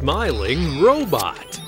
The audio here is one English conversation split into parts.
smiling robot.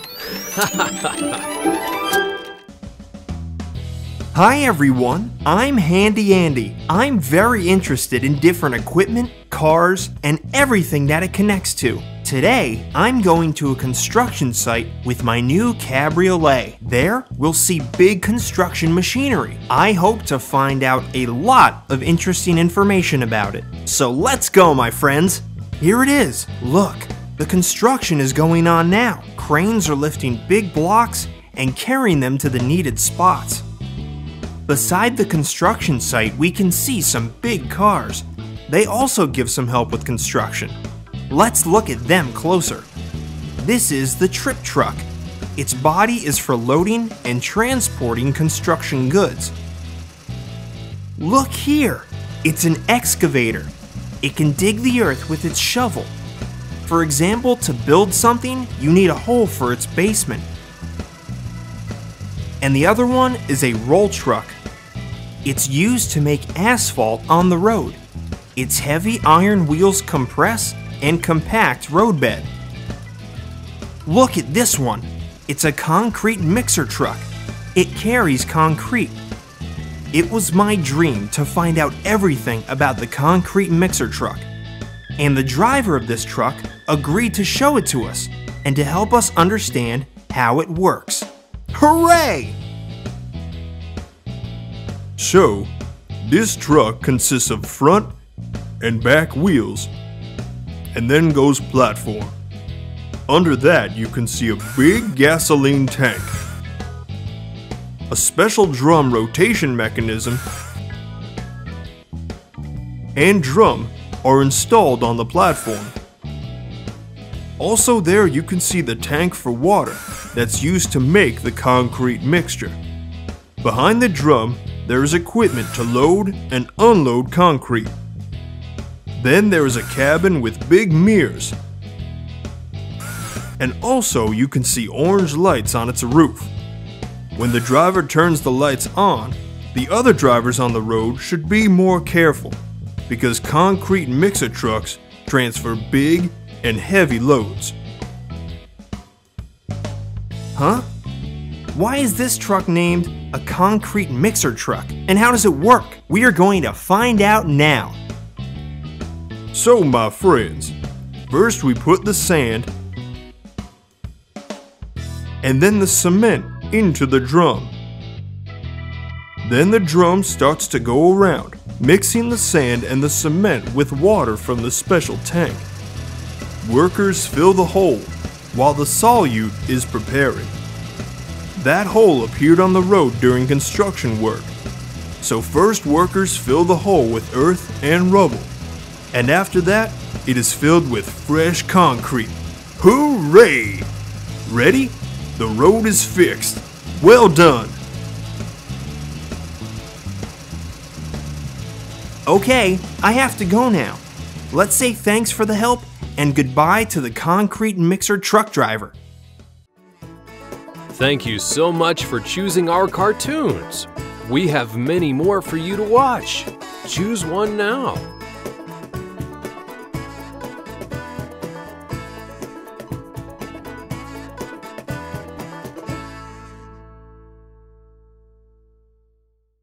Hi everyone, I'm Handy Andy. I'm very interested in different equipment, cars, and everything that it connects to. Today, I'm going to a construction site with my new cabriolet. There, we'll see big construction machinery. I hope to find out a lot of interesting information about it. So let's go, my friends. Here it is. Look, the construction is going on now. Cranes are lifting big blocks and carrying them to the needed spots. Beside the construction site, we can see some big cars. They also give some help with construction. Let's look at them closer. This is the trip truck. Its body is for loading and transporting construction goods. Look here! It's an excavator. It can dig the earth with its shovel. For example, to build something, you need a hole for its basement. And the other one is a roll truck. It's used to make asphalt on the road. Its heavy iron wheels compress and compact roadbed. Look at this one. It's a concrete mixer truck. It carries concrete. It was my dream to find out everything about the concrete mixer truck. And the driver of this truck agreed to show it to us and to help us understand how it works. Hooray! So, this truck consists of front and back wheels and then goes platform. Under that, you can see a big gasoline tank, a special drum rotation mechanism, and drum are installed on the platform. Also there you can see the tank for water that's used to make the concrete mixture. Behind the drum, there is equipment to load and unload concrete. Then there is a cabin with big mirrors. And also you can see orange lights on its roof. When the driver turns the lights on, the other drivers on the road should be more careful because concrete mixer trucks transfer big and heavy loads. Huh? Why is this truck named a concrete mixer truck? And how does it work? We are going to find out now. So, my friends, first we put the sand and then the cement into the drum. Then the drum starts to go around, mixing the sand and the cement with water from the special tank. Workers fill the hole while the solute is preparing. That hole appeared on the road during construction work. So first workers fill the hole with earth and rubble and after that, it is filled with fresh concrete. Hooray! Ready? The road is fixed. Well done! Okay, I have to go now. Let's say thanks for the help and goodbye to the concrete mixer truck driver. Thank you so much for choosing our cartoons. We have many more for you to watch. Choose one now.